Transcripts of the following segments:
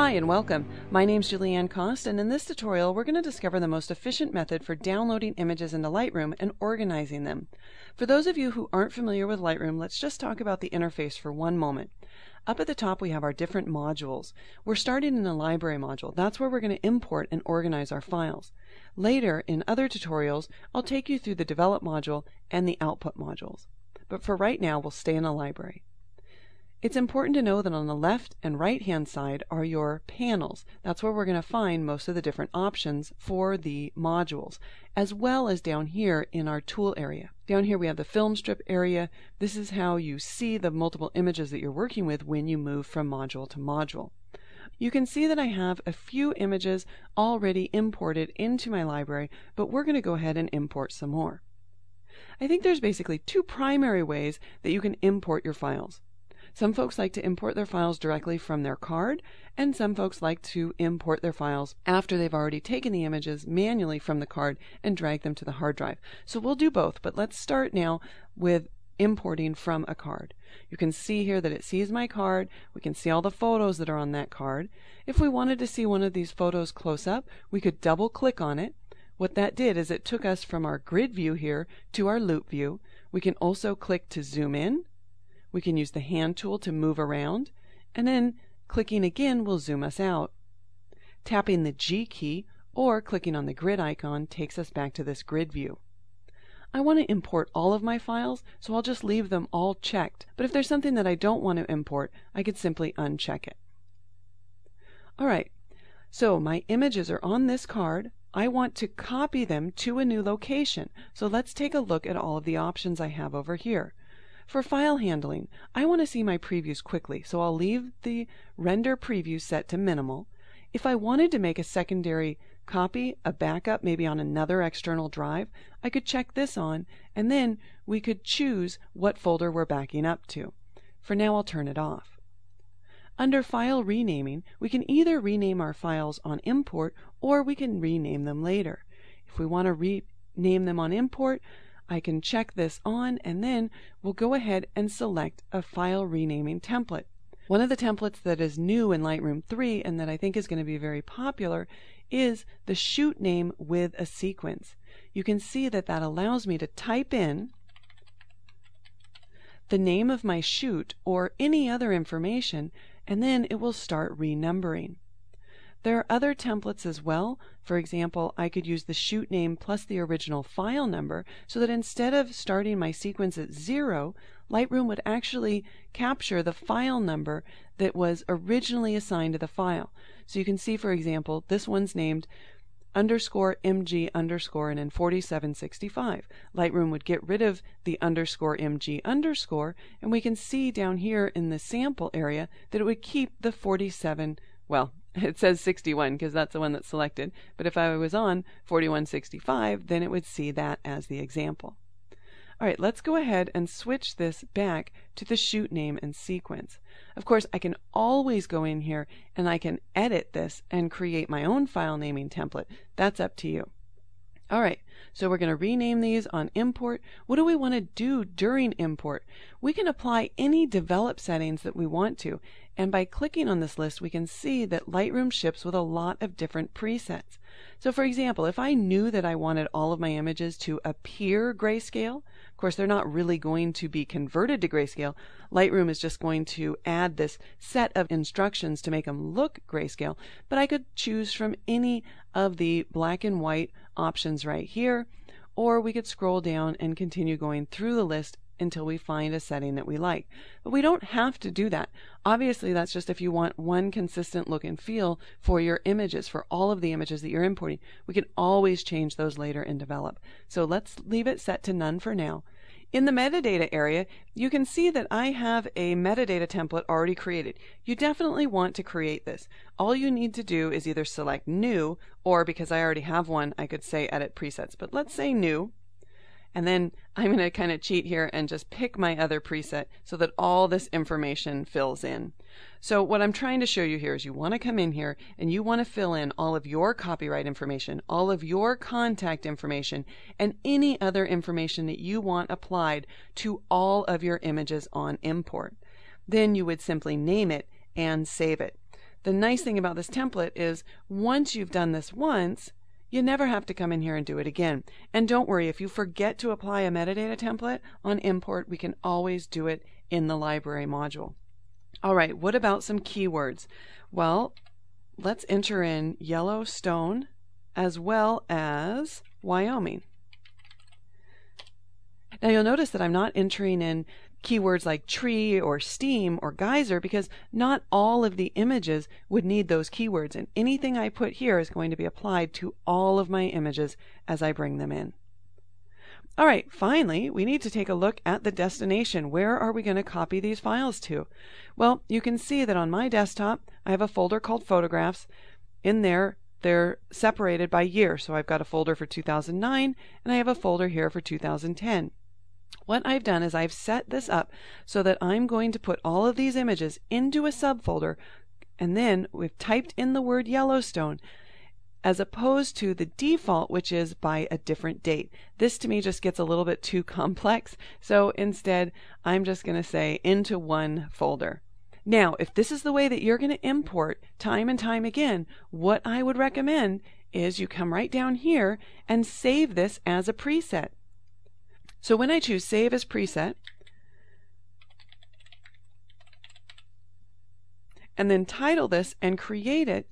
Hi and welcome. My name is Julieanne Kost, and in this tutorial, we're going to discover the most efficient method for downloading images into Lightroom and organizing them. For those of you who aren't familiar with Lightroom, let's just talk about the interface for one moment. Up at the top, we have our different modules. We're starting in the library module. That's where we're going to import and organize our files. Later, in other tutorials, I'll take you through the develop module and the output modules. But for right now, we'll stay in the library. It's important to know that on the left and right hand side are your panels. That's where we're going to find most of the different options for the modules, as well as down here in our tool area. Down here we have the film strip area. This is how you see the multiple images that you're working with when you move from module to module. You can see that I have a few images already imported into my library, but we're going to go ahead and import some more. I think there's basically two primary ways that you can import your files. Some folks like to import their files directly from their card, and some folks like to import their files after they've already taken the images manually from the card and drag them to the hard drive. So we'll do both, but let's start now with importing from a card. You can see here that it sees my card. We can see all the photos that are on that card. If we wanted to see one of these photos close up, we could double click on it. What that did is it took us from our grid view here to our loupe view. We can also click to zoom in we can use the hand tool to move around, and then clicking again will zoom us out. Tapping the G key or clicking on the grid icon takes us back to this grid view. I want to import all of my files, so I'll just leave them all checked. But if there's something that I don't want to import, I could simply uncheck it. All right, so my images are on this card. I want to copy them to a new location. So let's take a look at all of the options I have over here. For file handling, I want to see my previews quickly, so I'll leave the render preview set to minimal. If I wanted to make a secondary copy, a backup, maybe on another external drive, I could check this on, and then we could choose what folder we're backing up to. For now, I'll turn it off. Under File Renaming, we can either rename our files on import or we can rename them later. If we want to rename them on import, I can check this on and then we'll go ahead and select a file renaming template. One of the templates that is new in Lightroom 3 and that I think is going to be very popular is the shoot name with a sequence. You can see that that allows me to type in the name of my shoot or any other information and then it will start renumbering. There are other templates as well. For example, I could use the shoot name plus the original file number so that instead of starting my sequence at zero, Lightroom would actually capture the file number that was originally assigned to the file. So you can see, for example, this one's named underscore mg underscore and then 4765. Lightroom would get rid of the underscore mg underscore, and we can see down here in the sample area that it would keep the 47, well, it says 61 because that's the one that's selected. But if I was on 4165, then it would see that as the example. All right, let's go ahead and switch this back to the shoot name and sequence. Of course, I can always go in here and I can edit this and create my own file naming template. That's up to you. All right, so we're going to rename these on import. What do we want to do during import? We can apply any develop settings that we want to. And by clicking on this list, we can see that Lightroom ships with a lot of different presets. So for example, if I knew that I wanted all of my images to appear grayscale, of course they're not really going to be converted to grayscale. Lightroom is just going to add this set of instructions to make them look grayscale. But I could choose from any of the black and white options right here, or we could scroll down and continue going through the list until we find a setting that we like. But we don't have to do that. Obviously, that's just if you want one consistent look and feel for your images, for all of the images that you're importing. We can always change those later in develop. So let's leave it set to none for now. In the metadata area, you can see that I have a metadata template already created. You definitely want to create this. All you need to do is either select new, or because I already have one, I could say edit presets. But let's say new. And then I'm going to kind of cheat here and just pick my other preset so that all this information fills in. So what I'm trying to show you here is you want to come in here and you want to fill in all of your copyright information, all of your contact information, and any other information that you want applied to all of your images on import. Then you would simply name it and save it. the nice thing about this template is once you've done this once, you never have to come in here and do it again. And don't worry, if you forget to apply a metadata template on import, we can always do it in the library module. All right, what about some keywords? Well, let's enter in Yellowstone as well as Wyoming. Now you'll notice that I'm not entering in keywords like tree or steam or geyser because not all of the images would need those keywords and anything I put here is going to be applied to all of my images as I bring them in. All right, finally, we need to take a look at the destination. Where are we going to copy these files to? Well, you can see that on my desktop, I have a folder called photographs. In there, they're separated by year. So I've got a folder for 2009 and I have a folder here for 2010. What I've done is I've set this up so that I'm going to put all of these images into a subfolder and then we've typed in the word Yellowstone as opposed to the default, which is by a different date. This to me just gets a little bit too complex. So instead, I'm just going to say into one folder. Now, if this is the way that you're going to import time and time again, what I would recommend is you come right down here and save this as a preset. So when I choose Save as Preset, and then title this and create it,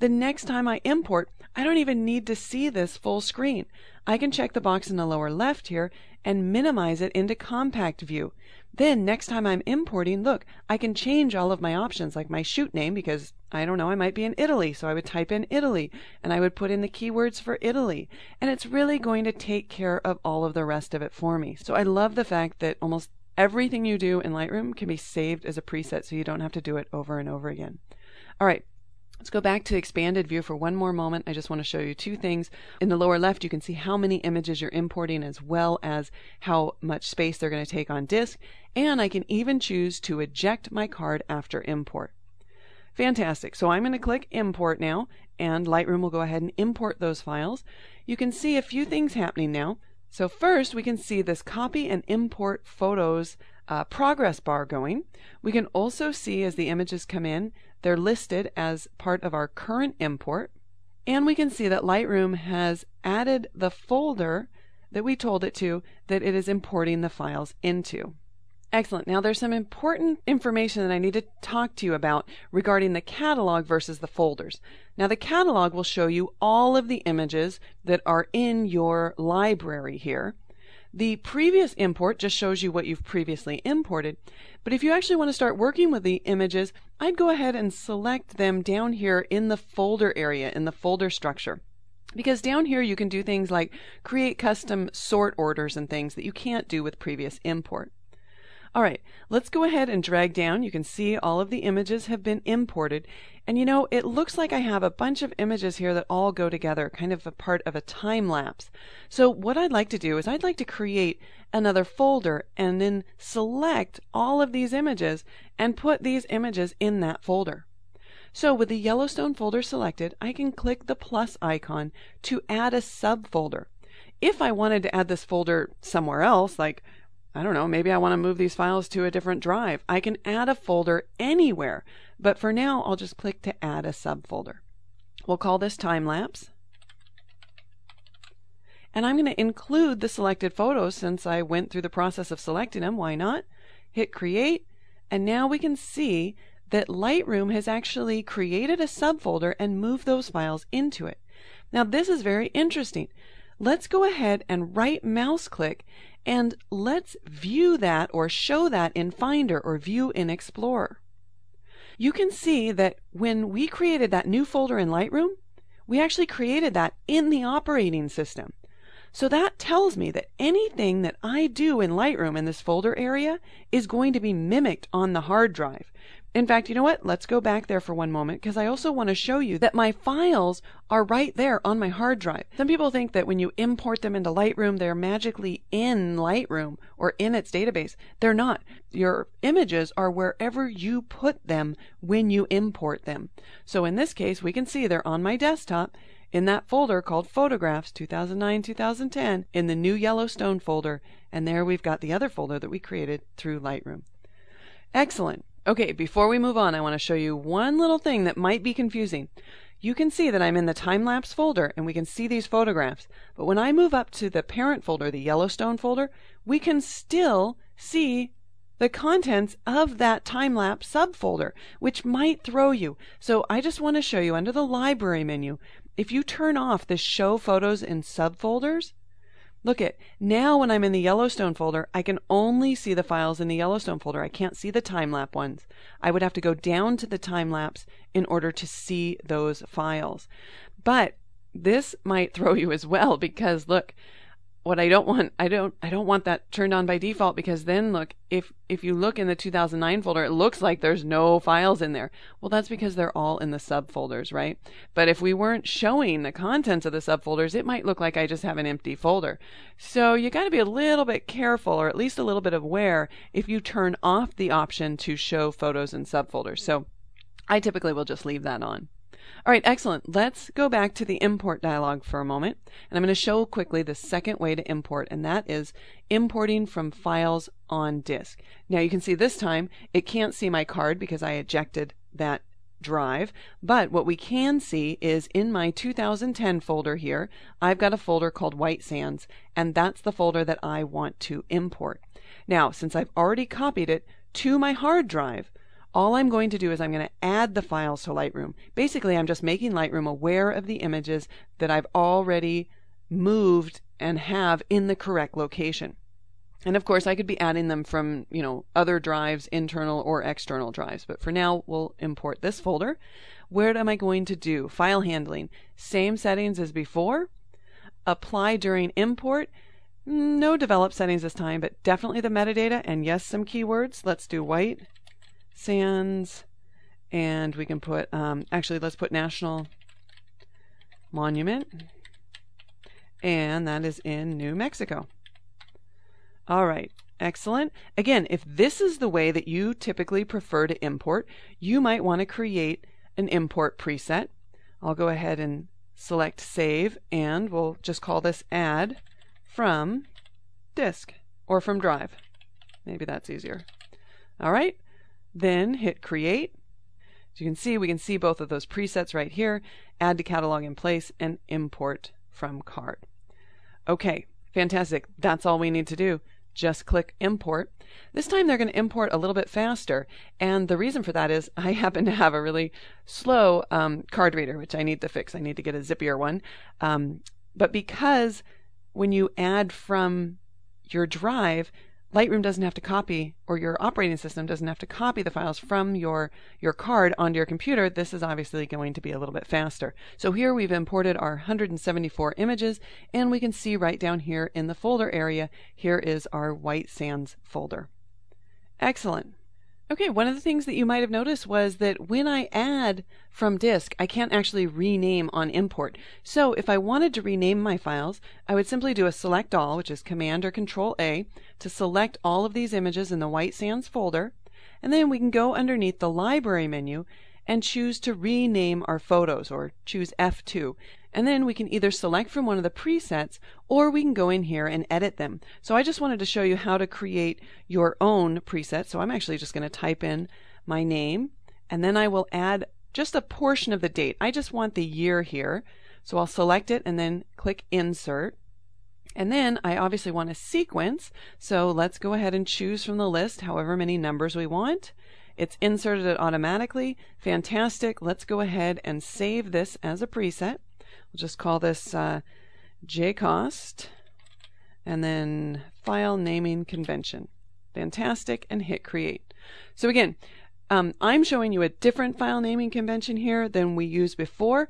the next time I import, I don't even need to see this full screen. I can check the box in the lower left here and minimize it into compact view. Then next time I'm importing, look, I can change all of my options like my shoot name because I don't know, I might be in Italy. So I would type in Italy and I would put in the keywords for Italy. And it's really going to take care of all of the rest of it for me. So I love the fact that almost everything you do in Lightroom can be saved as a preset so you don't have to do it over and over again. All right. Let's go back to expanded view for one more moment. I just want to show you two things. In the lower left, you can see how many images you're importing as well as how much space they're going to take on disk. And I can even choose to eject my card after import. Fantastic. So I'm going to click import now and Lightroom will go ahead and import those files. You can see a few things happening now. So first we can see this copy and import photos uh, progress bar going. We can also see as the images come in they're listed as part of our current import. And we can see that Lightroom has added the folder that we told it to that it is importing the files into. Excellent. Now there's some important information that I need to talk to you about regarding the catalog versus the folders. Now the catalog will show you all of the images that are in your library here. The previous import just shows you what you've previously imported. But if you actually want to start working with the images, I'd go ahead and select them down here in the folder area, in the folder structure. Because down here you can do things like create custom sort orders and things that you can't do with previous import. All right, let's go ahead and drag down. You can see all of the images have been imported. And you know, it looks like I have a bunch of images here that all go together, kind of a part of a time lapse. So what I'd like to do is I'd like to create another folder and then select all of these images and put these images in that folder. So with the Yellowstone folder selected, I can click the plus icon to add a subfolder. If I wanted to add this folder somewhere else, like I don't know, maybe I want to move these files to a different drive. I can add a folder anywhere, but for now I'll just click to add a subfolder. We'll call this time lapse. And I'm going to include the selected photos since I went through the process of selecting them. Why not? Hit create. And now we can see that Lightroom has actually created a subfolder and moved those files into it. Now this is very interesting. Let's go ahead and right mouse click and let's view that or show that in Finder or view in Explorer. You can see that when we created that new folder in Lightroom, we actually created that in the operating system. So that tells me that anything that I do in Lightroom in this folder area is going to be mimicked on the hard drive. In fact, you know what? Let's go back there for one moment because I also want to show you that my files are right there on my hard drive. Some people think that when you import them into Lightroom, they're magically in Lightroom or in its database. They're not. Your images are wherever you put them when you import them. So in this case, we can see they're on my desktop in that folder called Photographs 2009-2010 in the new Yellowstone folder. And there we've got the other folder that we created through Lightroom. Excellent. Okay, before we move on, I want to show you one little thing that might be confusing. You can see that I'm in the time-lapse folder and we can see these photographs. But when I move up to the parent folder, the Yellowstone folder, we can still see the contents of that time-lapse subfolder, which might throw you. So I just want to show you under the library menu, if you turn off the show photos in subfolders, Look at now when I'm in the Yellowstone folder, I can only see the files in the Yellowstone folder. I can't see the time-lapse ones. I would have to go down to the time-lapse in order to see those files. But this might throw you as well because look, what I don't want, I don't, I don't want that turned on by default because then look, if, if you look in the 2009 folder, it looks like there's no files in there. Well, that's because they're all in the subfolders, right? But if we weren't showing the contents of the subfolders, it might look like I just have an empty folder. So you got to be a little bit careful or at least a little bit aware if you turn off the option to show photos in subfolders. So I typically will just leave that on. All right, excellent. Let's go back to the import dialog for a moment. And I'm going to show quickly the second way to import, and that is importing from files on disk. Now you can see this time it can't see my card because I ejected that drive. But what we can see is in my 2010 folder here, I've got a folder called White Sands, and that's the folder that I want to import. Now, since I've already copied it to my hard drive, all I'm going to do is I'm going to add the files to Lightroom. Basically, I'm just making Lightroom aware of the images that I've already moved and have in the correct location. And of course, I could be adding them from, you know, other drives, internal or external drives. But for now, we'll import this folder. Where am I going to do? File handling. Same settings as before. Apply during import. No develop settings this time, but definitely the metadata and yes, some keywords. Let's do white sands, and we can put, um, actually, let's put National Monument, and that is in New Mexico. All right, excellent. Again, if this is the way that you typically prefer to import, you might want to create an import preset. I'll go ahead and select Save, and we'll just call this Add from Disk or from Drive. Maybe that's easier. All right, then hit create. As you can see, we can see both of those presets right here, add to catalog in place and import from card. Okay, fantastic. That's all we need to do. Just click import. This time they're going to import a little bit faster. And the reason for that is I happen to have a really slow um, card reader, which I need to fix. I need to get a zippier one. Um, but because when you add from your drive, Lightroom doesn't have to copy, or your operating system doesn't have to copy the files from your, your card onto your computer. This is obviously going to be a little bit faster. So here we've imported our 174 images, and we can see right down here in the folder area, here is our White Sands folder. Excellent. Okay, one of the things that you might have noticed was that when I add from disk, I can't actually rename on import. So if I wanted to rename my files, I would simply do a select all, which is Command or Control A, to select all of these images in the White Sands folder. And then we can go underneath the library menu and choose to rename our photos or choose F2. And then we can either select from one of the presets or we can go in here and edit them. So I just wanted to show you how to create your own preset. So I'm actually just going to type in my name and then I will add just a portion of the date. I just want the year here. So I'll select it and then click insert. And then I obviously want a sequence. So let's go ahead and choose from the list however many numbers we want. It's inserted it automatically. Fantastic. Let's go ahead and save this as a preset. We'll just call this uh, JKost and then file naming convention. Fantastic. And hit create. So again, um, I'm showing you a different file naming convention here than we used before.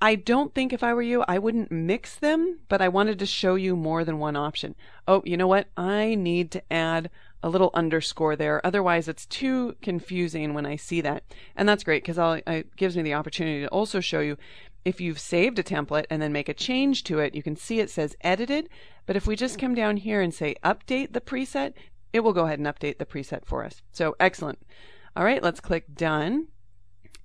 I don't think if I were you, I wouldn't mix them, but I wanted to show you more than one option. Oh, you know what? I need to add a little underscore there. Otherwise, it's too confusing when I see that. And that's great because it gives me the opportunity to also show you if you've saved a template and then make a change to it, you can see it says edited. But if we just come down here and say update the preset, it will go ahead and update the preset for us. So excellent. All right, let's click done.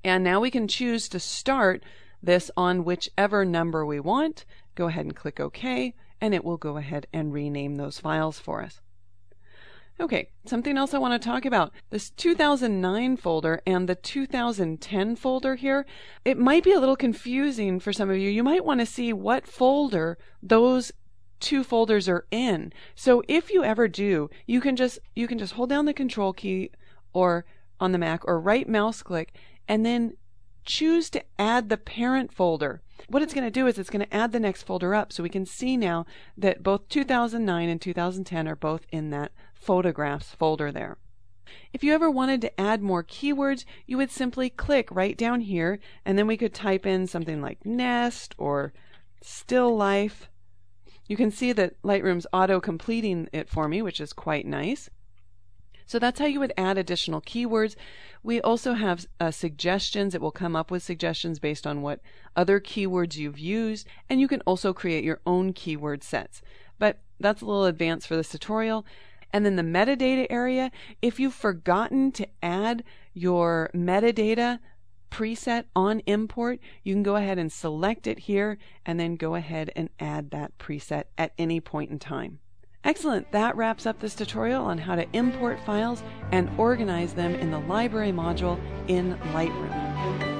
And now we can choose to start this on whichever number we want. Go ahead and click OK, and it will go ahead and rename those files for us. Okay, something else I want to talk about. This 2009 folder and the 2010 folder here, it might be a little confusing for some of you. You might want to see what folder those two folders are in. So if you ever do, you can just you can just hold down the control key or on the Mac or right mouse click and then choose to add the parent folder. What it's going to do is it's going to add the next folder up so we can see now that both 2009 and 2010 are both in that photographs folder there. If you ever wanted to add more keywords, you would simply click right down here and then we could type in something like nest or still life. You can see that Lightroom's auto completing it for me, which is quite nice. So that's how you would add additional keywords. We also have uh, suggestions. It will come up with suggestions based on what other keywords you've used, and you can also create your own keyword sets. But that's a little advanced for this tutorial. And then the metadata area, if you've forgotten to add your metadata preset on import, you can go ahead and select it here and then go ahead and add that preset at any point in time. Excellent. That wraps up this tutorial on how to import files and organize them in the library module in Lightroom.